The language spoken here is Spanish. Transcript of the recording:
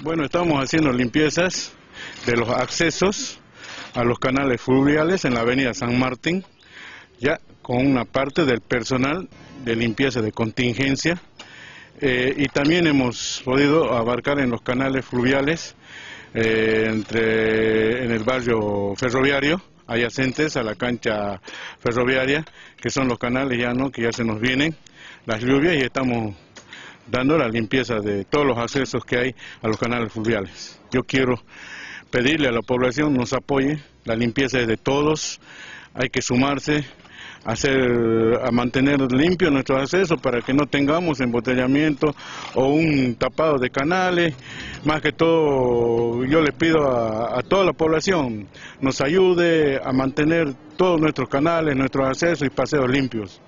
Bueno, estamos haciendo limpiezas de los accesos a los canales fluviales en la avenida San Martín, ya con una parte del personal de limpieza de contingencia. Eh, y también hemos podido abarcar en los canales fluviales eh, entre, en el barrio ferroviario adyacentes a la cancha ferroviaria, que son los canales ya no que ya se nos vienen las lluvias y estamos dando la limpieza de todos los accesos que hay a los canales fluviales. Yo quiero pedirle a la población nos apoye, la limpieza es de todos, hay que sumarse, hacer, a mantener limpio nuestros accesos para que no tengamos embotellamiento o un tapado de canales. Más que todo, yo le pido a, a toda la población nos ayude a mantener todos nuestros canales, nuestros accesos y paseos limpios.